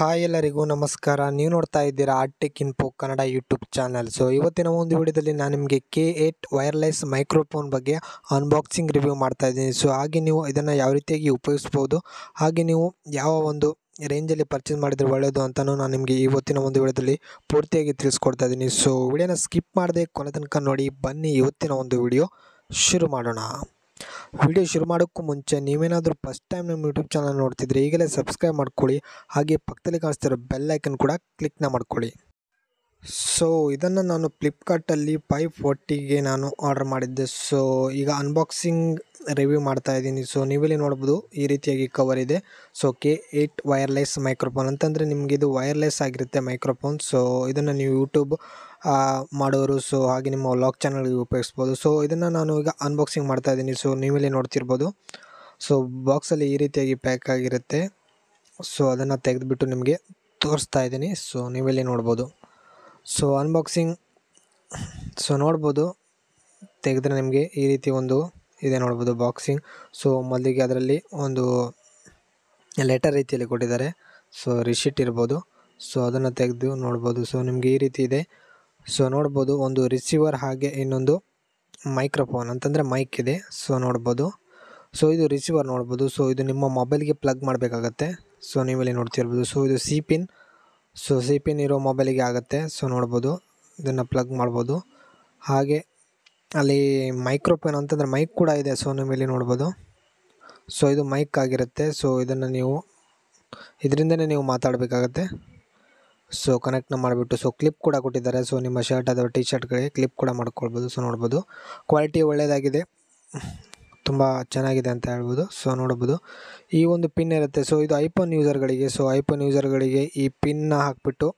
Hi ಎಲ್ಲರಿಗೂ ನಮಸ್ಕಾರ. ನೀವು ನೋಡ್ತಾ ಇದ್ದೀರಾ Artech info Kannada YouTube channel. So ಇವತ್ತಿನ ಒಂದು ವಿಡಿಯೋದಲ್ಲಿ ನಾನು ನಿಮಗೆ ಕೆ ಏಟ್ ವೈರ್ಲೆಸ್ ಮೈಕ್ರೋಫೋನ್ ಬಗ್ಗೆ ಅನ್ಬಾಕ್ಸಿಂಗ್ ರಿವ್ಯೂ ಮಾಡ್ತಾ ಇದ್ದೀನಿ. ಸೊ ಹಾಗೆ ನೀವು ಇದನ್ನು ಯಾವ ರೀತಿಯಾಗಿ ಉಪಯೋಗಿಸ್ಬೋದು, ಹಾಗೆ ನೀವು ಯಾವ ಒಂದು ರೇಂಜಲ್ಲಿ ಪರ್ಚೇಸ್ ಮಾಡಿದರೆ ಒಳ್ಳೆಯದು ಅಂತಲೂ ನಾನು ನಿಮಗೆ ಇವತ್ತಿನ ಒಂದು ವಿಡಿಯೋದಲ್ಲಿ ಪೂರ್ತಿಯಾಗಿ ತಿಳಿಸ್ಕೊಡ್ತಾ ಇದ್ದೀನಿ. ಸೊ ವಿಡಿಯೋನ ಸ್ಕಿಪ್ ಮಾಡದೆ ಕೊನೆ ತನಕ ನೋಡಿ, ಬನ್ನಿ ಇವತ್ತಿನ ಒಂದು ವಿಡಿಯೋ ಶುರು ಮಾಡೋಣ. ವಿಡಿಯೋ ಶುರು ಮಾಡೋಕ್ಕೂ ಮುಂಚೆ ನೀವೇನಾದರೂ ಫಸ್ಟ್ ಟೈಮ್ ನಮ್ಮ ಯೂಟ್ಯೂಬ್ ಚಾನಲ್ ನೋಡ್ತಿದ್ರೆ ಈಗಲೇ ಸಬ್ಸ್ಕ್ರೈಬ್ ಮಾಡ್ಕೊಳ್ಳಿ. ಹಾಗೆ ಪಕ್ಕದಲ್ಲಿ ಕಾಣಿಸ್ತಿರೋ ಬೆಲ್ ಐಕನ್ ಕೂಡ ಕ್ಲಿಕ್ನ ಮಾಡ್ಕೊಳ್ಳಿ. ಸೊ ಇದನ್ನು ನಾನು ಫ್ಲಿಪ್ಕಾರ್ಟಲ್ಲಿ ಫೈವ್ ಫೋರ್ಟಿಗೆ ನಾನು ಆರ್ಡರ್ ಮಾಡಿದ್ದೆ. ಸೊ ಈಗ ಅನ್ಬಾಕ್ಸಿಂಗ್ ರಿವ್ಯೂ ಮಾಡ್ತಾ ಇದ್ದೀನಿ. ಸೊ ನೀವಿಲ್ಲಿ ನೋಡ್ಬೋದು ಈ ರೀತಿಯಾಗಿ ಕವರ್ ಇದೆ. So K eight wireless microphone ಅಂತಂದರೆ ನಿಮಗಿದು ವೈರ್ಲೆಸ್ ಆಗಿರುತ್ತೆ ಮೈಕ್ರೋಫೋನ್ ಸೊ ಇದನ್ನು ನೀವು ಯೂಟ್ಯೂಬ್ ಮಾಡೋರು. ಸೊ ಹಾಗೆ ನಿಮ್ಮ ವ್ಲಾಗ್ ಚಾನಲ್ಗೆ ಉಪಯೋಗಿಸ್ಬೋದು. ಸೊ ಇದನ್ನು ನಾನು ಈಗ ಅನ್ಬಾಕ್ಸಿಂಗ್ ಮಾಡ್ತಾ ಇದ್ದೀನಿ. ಸೊ ನೀವಿಲ್ಲಿ ನೋಡ್ತಿರ್ಬೋದು. ಸೊ ಬಾಕ್ಸಲ್ಲಿ ಈ ರೀತಿಯಾಗಿ ಪ್ಯಾಕ್ ಆಗಿರುತ್ತೆ. ಸೊ ಅದನ್ನು ತೆಗೆದುಬಿಟ್ಟು ನಿಮಗೆ ತೋರಿಸ್ತಾ ಇದ್ದೀನಿ. ಸೊ ನೀವಿಲ್ಲಿ ನೋಡ್ಬೋದು. ಸೊ ಅನ್ಬಾಕ್ಸಿಂಗ್ ಸೊ ನೋಡ್ಬೋದು. ತೆಗೆದ್ರೆ ನಿಮಗೆ ಈ ರೀತಿ ಒಂದು ಇದೆ ನೋಡ್ಬೋದು ಬಾಕ್ಸಿಂಗ್ ಸೊ ಮೊದಲಿಗೆ ಅದರಲ್ಲಿ ಒಂದು ಲೆಟರ್ ರೀತಿಯಲ್ಲಿ ಕೊಟ್ಟಿದ್ದಾರೆ. ಸೊ ರಿಶಿಟ್ ಇರ್ಬೋದು. ಸೊ ಅದನ್ನು ತೆಗೆದು ನೋಡ್ಬೋದು. ಸೊ ನಿಮಗೆ ಈ ರೀತಿ ಇದೆ. ಸೊ ನೋಡ್ಬೋದು, ಒಂದು ರಿಸೀವರ್ ಹಾಗೆ ಇನ್ನೊಂದು ಮೈಕ್ರೋಫೋನ್ ಅಂತಂದರೆ ಮೈಕ್ ಇದೆ. ಸೊ ನೋಡ್ಬೋದು. ಸೊ ಇದು ರಿಸೀವರ್ ನೋಡ್ಬೋದು. ಸೊ ಇದು ನಿಮ್ಮ ಮೊಬೈಲ್ಗೆ ಪ್ಲಗ್ ಮಾಡಬೇಕಾಗತ್ತೆ. ಸೊ ನೀವಲ್ಲಿ ನೋಡ್ತಿರ್ಬೋದು. ಸೊ ಇದು C pin so C pin ಇರೋ ಮೊಬೈಲಿಗೆ ಆಗುತ್ತೆ. ಸೊ ನೋಡ್ಬೋದು. ಇದನ್ನು ಪ್ಲಗ್ ಮಾಡ್ಬೋದು. ಹಾಗೆ ಅಲ್ಲಿ ಮೈಕ್ರೋಫೋನ್ ಅಂತಂದರೆ ಮೈಕ್ ಕೂಡ ಇದೆ. ಸೊ ನಿಮ್ಮಲ್ಲಿ ನೋಡ್ಬೋದು. ಸೊ ಇದು ಮೈಕ್ ಆಗಿರುತ್ತೆ. ಸೊ ಇದನ್ನು ನೀವು, ಇದರಿಂದನೇ ನೀವು ಮಾತಾಡಬೇಕಾಗತ್ತೆ. ಸೊ ಕನೆಕ್ಟ್ನ ಮಾಡಿಬಿಟ್ಟು ಸೊ ಕ್ಲಿಪ್ ಕೂಡ ಕೊಟ್ಟಿದ್ದಾರೆ. ಸೊ ನಿಮ್ಮ ಶರ್ಟ್ ಅಥವಾ ಟಿ ಶರ್ಟ್ಗಳಿಗೆ ಕ್ಲಿಪ್ ಕೂಡ ಮಾಡ್ಕೊಳ್ಬೋದು. ಸೊ ನೋಡ್ಬೋದು. ಕ್ವಾಲಿಟಿ ಒಳ್ಳೆಯದಾಗಿದೆ ತುಂಬ ಚೆನ್ನಾಗಿದೆ ಅಂತ ಹೇಳ್ಬೋದು. ಸೊ ನೋಡ್ಬೋದು. ಈ ಒಂದು ಪಿನ್ ಇರುತ್ತೆ. ಸೊ ಇದು ಐಫೋನ್ ಯೂಸರ್ಗಳಿಗೆ ಸೊ ಐಫೋನ್ ಯೂಸರ್ಗಳಿಗೆ ಈ ಪಿನ್ನ ಹಾಕ್ಬಿಟ್ಟು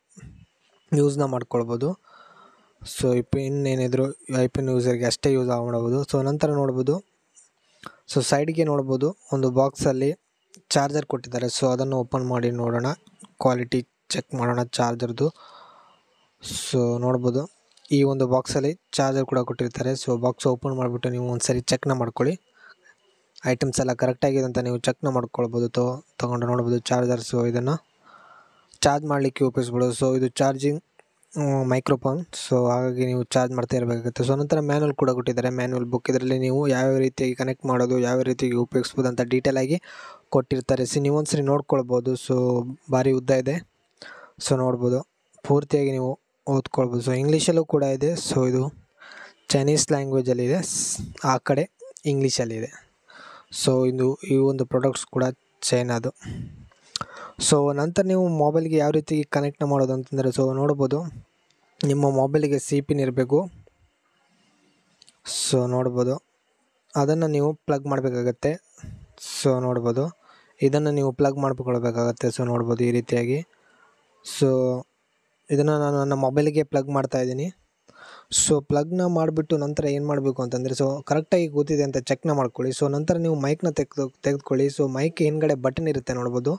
ಯೂಸ್ನ ಮಾಡ್ಕೊಳ್ಬೋದು. ಸೊ ಈ ಪಿನ್ ಏನಿದ್ರು ಐಫೋನ್ ಯೂಸರ್ಗೆ ಅಷ್ಟೇ ಯೂಸ್ ಮಾಡ್ಬೋದು. ಸೊ ನಂತರ ನೋಡ್ಬೋದು. ಸೊ ಸೈಡ್ಗೆ ನೋಡ್ಬೋದು. ಒಂದು ಬಾಕ್ಸಲ್ಲಿ ಚಾರ್ಜರ್ ಕೊಟ್ಟಿದ್ದಾರೆ. ಸೊ ಅದನ್ನು ಓಪನ್ ಮಾಡಿ ನೋಡೋಣ. ಕ್ವಾಲಿಟಿ ಚೆಕ್ ಮಾಡೋಣ ಚಾರ್ಜರ್ದು ಸೊ ನೋಡ್ಬೋದು. ಈ ಒಂದು ಬಾಕ್ಸಲ್ಲಿ ಚಾರ್ಜರ್ ಕೂಡ ಕೊಟ್ಟಿರ್ತಾರೆ. ಸೊ ಬಾಕ್ಸ್ ಓಪನ್ ಮಾಡಿಬಿಟ್ಟು ನೀವು ಒಂದು ಸರಿ ಚೆಕ್ನ ಮಾಡ್ಕೊಳ್ಳಿ. ಐಟಮ್ಸ್ ಎಲ್ಲ ಕರೆಕ್ಟಾಗಿದೆ ಅಂತ ನೀವು ಚೆಕ್ನ ಮಾಡ್ಕೊಳ್ಬೋದು. ತೊ, ತೊಗೊಂಡು ನೋಡ್ಬೋದು ಚಾರ್ಜರ್ಸು ಇದನ್ನು ಚಾರ್ಜ್ ಮಾಡಲಿಕ್ಕೆ ಉಪಯೋಗಿಸ್ಬೋದು. ಸೊ ಇದು ಚಾರ್ಜಿಂಗ್ ಮೈಕ್ರೋಫೋನ್ ಸೊ ಹಾಗಾಗಿ ನೀವು ಚಾರ್ಜ್ ಮಾಡ್ತಾ ಇರಬೇಕಾಗುತ್ತೆ. ಸೊ ನಂತರ ಮ್ಯಾನುವಲ್ ಕೂಡ ಕೊಟ್ಟಿದ್ದಾರೆ. ಮ್ಯಾನುವಲ್ ಬುಕ್ ಇದರಲ್ಲಿ ನೀವು ಯಾವ್ಯಾವ ರೀತಿಯಾಗಿ ಕನೆಕ್ಟ್ ಮಾಡೋದು, ಯಾವ ರೀತಿಯಾಗಿ ಉಪಯೋಗಿಸ್ಬೋದು ಅಂತ ಡೀಟೇಲಾಗಿ ಕೊಟ್ಟಿರ್ತಾರೆ. ಸಿ ನೀವು ಒಂದ್ಸರಿ ನೋಡ್ಕೊಳ್ಬೋದು. ಸೊ ಭಾರಿ ಉದ್ದ ಇದೆ. ಸೊ ನೋಡ್ಬೋದು. ಪೂರ್ತಿಯಾಗಿ ನೀವು ಓದ್ಕೊಳ್ಬೋದು. ಸೊ ಇಂಗ್ಲೀಷಲ್ಲೂ ಕೂಡ ಇದೆ. ಸೊ ಇದು ಚೈನೀಸ್ ಲ್ಯಾಂಗ್ವೇಜಲ್ಲಿದೆ ಆ ಕಡೆ ಇಂಗ್ಲೀಷಲ್ಲಿದೆ ಸೊ ಇದು. ಈ ಒಂದು ಪ್ರಾಡಕ್ಟ್ಸ್ ಕೂಡ ಚೈನಾದು ಸೊ ನಂತರ ನೀವು ಮೊಬೈಲ್ಗೆ ಯಾವ ರೀತಿ ಕನೆಕ್ಟ್ ಮಾಡೋದು ಅಂತಂದರೆ ಸೊ ನೋಡ್ಬೋದು. ನಿಮ್ಮ ಮೊಬೈಲಿಗೆ ಸಿ ಪಿನ್ ಇರಬೇಕು. ಸೊ ನೋಡ್ಬೋದು. ಅದನ್ನು ನೀವು ಪ್ಲಗ್ ಮಾಡಬೇಕಾಗತ್ತೆ. ಸೊ ನೋಡ್ಬೋದು. ಇದನ್ನು ನೀವು ಪ್ಲಗ್ ಮಾಡ್ಕೊಳ್ಬೇಕಾಗತ್ತೆ. ಸೊ ನೋಡ್ಬೋದು ಈ ರೀತಿಯಾಗಿ. ಸೊ ಇದನ್ನು ನಾನು ನನ್ನ ಮೊಬೈಲಿಗೆ ಪ್ಲಗ್ ಮಾಡ್ತಾ ಇದ್ದೀನಿ. ಸೊ ಪ್ಲಗ್ನ ಮಾಡಿಬಿಟ್ಟು ನಂತರ ಏನು ಮಾಡಬೇಕು ಅಂತಂದರೆ ಸೊ ಕರೆಕ್ಟಾಗಿ ಕೂತಿದೆ ಅಂತ ಚೆಕ್ನ ಮಾಡ್ಕೊಳ್ಳಿ. ಸೊ ನಂತರ ನೀವು ಮೈಕ್ನ ತೆಗೆದು, ತೆಗೆದುಕೊಳ್ಳಿ. ಸೊ ಮೈಕ್ ಹಿಂದ್ಗಡೆ ಬಟನ್ ಇರುತ್ತೆ ನೋಡ್ಬೋದು.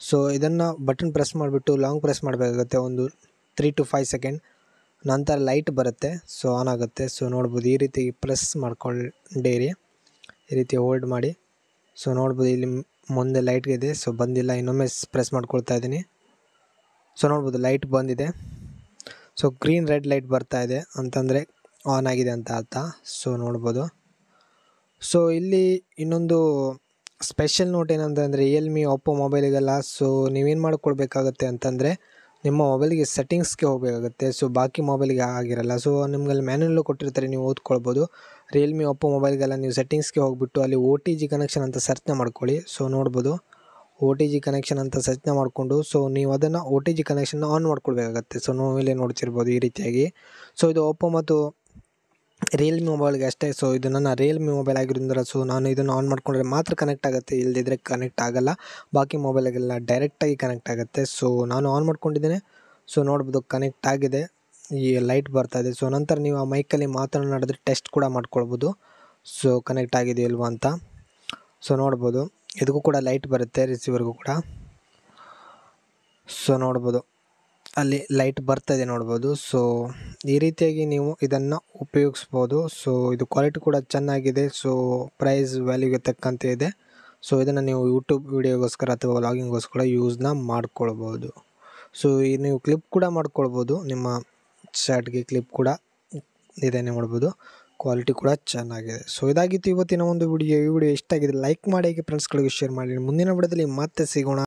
ಸೊ ಇದನ್ನು ಬಟನ್ ಪ್ರೆಸ್ ಮಾಡಿಬಿಟ್ಟು ಲಾಂಗ್ ಪ್ರೆಸ್ ಮಾಡಬೇಕಾಗುತ್ತೆ. ಒಂದು ತ್ರೀ ಟು ಫೈವ್ ಸೆಕೆಂಡ್ ನಂತರ ಲೈಟ್ ಬರುತ್ತೆ. ಸೊ ಆನ್ ಆಗುತ್ತೆ. ಸೊ ನೋಡ್ಬೋದು ಈ ರೀತಿ ಪ್ರೆಸ್ ಮಾಡ್ಕೊಂಡಿರಿ. ಈ ರೀತಿ ಹೋಲ್ಡ್ ಮಾಡಿ. ಸೊ ನೋಡ್ಬೋದು ಇಲ್ಲಿ ಮುಂದೆ ಲೈಟ್ಗಿದೆ ಸೊ ಬಂದಿಲ್ಲ. ಇನ್ನೊಮ್ಮೆ ಪ್ರೆಸ್ ಮಾಡ್ಕೊಳ್ತಾ ಇದ್ದೀನಿ. ಸೊ ನೋಡ್ಬೋದು ಲೈಟ್ ಬಂದಿದೆ. ಸೊ ಗ್ರೀನ್ ರೆಡ್ ಲೈಟ್ ಬರ್ತಾ ಇದೆ. ಅಂತಂದರೆ ಆನ್ ಆಗಿದೆ ಅಂತ ಅರ್ಥ. ಸೊ ನೋಡ್ಬೋದು. ಸೊ ಇಲ್ಲಿ ಇನ್ನೊಂದು ಸ್ಪೆಷಲ್ ನೋಟ್ ಏನಂತಂದರೆ ರಿಯಲ್ಮಿ ಒಪ್ಪೋ ಮೊಬೈಲಿಗೆಲ್ಲ ಸೊ ನೀವೇನು ಮಾಡಿಕೊಡ್ಬೇಕಾಗತ್ತೆ ಅಂತಂದರೆ, ನಿಮ್ಮ ಮೊಬೈಲಿಗೆ ಸೆಟ್ಟಿಂಗ್ಸ್ಗೆ ಹೋಗಬೇಕಾಗುತ್ತೆ. ಸೊ ಬಾಕಿ ಮೊಬೈಲ್ಗೆ ಆಗಿರಲ್ಲ. ಸೊ ನಿಮ್ಗಲ್ಲಿ ಮ್ಯಾನ್ಯಲ್ಲು ಕೊಟ್ಟಿರ್ತಾರೆ, ನೀವು ಓದ್ಕೊಳ್ಬೋದು. ರಿಯಲ್ಮಿ ಒಪ್ಪೋ ಮೊಬೈಲ್ಗೆಲ್ಲ ನೀವು ಸೆಟ್ಟಿಂಗ್ಸ್ಗೆ ಹೋಗ್ಬಿಟ್ಟು ಅಲ್ಲಿ ಓ ಟಿ ಜಿ ಕನೆಕ್ಷನ್ ಅಂತ ಸರ್ಚ್ನ ಮಾಡ್ಕೊಳ್ಳಿ. ಸೊ ನೋಡ್ಬೋದು. ಓ ಟಿ ಜಿ ಕನೆಕ್ಷನ್ ಅಂತ ಸರ್ಚ್ನ ಮಾಡಿಕೊಂಡು ಸೊ ನೀವು ಅದನ್ನು ಒ ಟಿ ಜಿ ಕನೆಕ್ಷನ್ನ ಆನ್ ಮಾಡ್ಕೊಳ್ಬೇಕಾಗತ್ತೆ. ಸೊ ನೀವಿಲ್ಲಿ ನೋಡ್ತಿರ್ಬೋದು ಈ ರೀತಿಯಾಗಿ. ಸೊ ಇದು ಓಪೋ ಮತ್ತು ರಿಯಲ್ಮಿ ಮೊಬೈಲ್ಗೆ ಅಷ್ಟೇ. ಸೊ ಇದು ನನ್ನ ರಿಯಲ್ಮಿ ಮೊಬೈಲ್ ಆಗಿರೋದ್ರಿಂದ ಸೊ ನಾನು ಇದನ್ನು ಆನ್ ಮಾಡ್ಕೊಂಡ್ರೆ ಮಾತ್ರ ಕನೆಕ್ಟ್ ಆಗುತ್ತೆ. ಇಲ್ಲದಿದ್ದರೆ ಕನೆಕ್ಟ್ ಆಗೋಲ್ಲ. ಬಾಕಿ ಮೊಬೈಲ್ಗೆಲ್ಲ ಡೈರೆಕ್ಟಾಗಿ ಕನೆಕ್ಟ್ ಆಗುತ್ತೆ. ಸೊ ನಾನು ಆನ್ ಮಾಡ್ಕೊಂಡಿದ್ದೇನೆ. ಸೊ ನೋಡ್ಬೋದು ಕನೆಕ್ಟ್ ಆಗಿದೆ. ಈ ಲೈಟ್ ಬರ್ತಾ ಇದೆ. ಸೊ ನಂತರ ನೀವು ಆ ಮೈಕಲ್ಲಿ ಮಾತನಾಡಿದ್ರೆ ಟೆಸ್ಟ್ ಕೂಡ ಮಾಡ್ಕೊಳ್ಬೋದು. ಸೊ ಕನೆಕ್ಟ್ ಆಗಿದೆ ಇಲ್ವಾ ಅಂತ. ಸೊ ನೋಡ್ಬೋದು. ಇದಕ್ಕೂ ಕೂಡ ಲೈಟ್ ಬರುತ್ತೆ ರಿಸೀವರ್ಗೂ ಕೂಡ. ಸೊ ನೋಡ್ಬೋದು. ಅಲ್ಲಿ ಲೈಟ್ ಬರ್ತದೆ ನೋಡ್ಬೋದು. ಸೊ ಈ ರೀತಿಯಾಗಿ ನೀವು ಇದನ್ನು ಉಪಯೋಗಿಸ್ಬೋದು. ಸೊ ಇದು ಕ್ವಾಲಿಟಿ ಕೂಡ ಚೆನ್ನಾಗಿದೆ. ಸೊ ಪ್ರೈಸ್ ವ್ಯಾಲ್ಯೂಗೆ ತಕ್ಕಂತೆ ಇದೆ. ಸೊ ಇದನ್ನು ನೀವು ಯೂಟ್ಯೂಬ್ ವೀಡಿಯೋಗೋಸ್ಕರ ಅಥವಾ ವ್ಲಾಗಿಂಗ್ಗೋಸ್ಕರ ಯೂಸ್ನ ಮಾಡ್ಕೊಳ್ಬೋದು. ಸೊ ಈ ನೀವು ಕ್ಲಿಪ್ ಕೂಡ ಮಾಡ್ಕೊಳ್ಬೋದು. ನಿಮ್ಮ ಶರ್ಟ್ಗೆ ಕ್ಲಿಪ್ ಕೂಡ ಇದನ್ನೇ ಮಾಡ್ಬೋದು. ಕ್ವಾಲಿಟಿ ಕೂಡ ಚೆನ್ನಾಗಿದೆ. ಸೊ ಇದಾಗಿತ್ತು ಇವತ್ತಿನ ಒಂದು ವಿಡಿಯೋ ಈ ವಿಡಿಯೋ ಇಷ್ಟ ಆಗಿದೆ ಲೈಕ್ ಮಾಡಿ, ಹಾಗೆ ಫ್ರೆಂಡ್ಸ್ಗಳಿಗೆ ಶೇರ್ ಮಾಡಿ. ಮುಂದಿನ ವಿಡಿಯೋದಲ್ಲಿ ಮತ್ತೆ ಸಿಗೋಣ.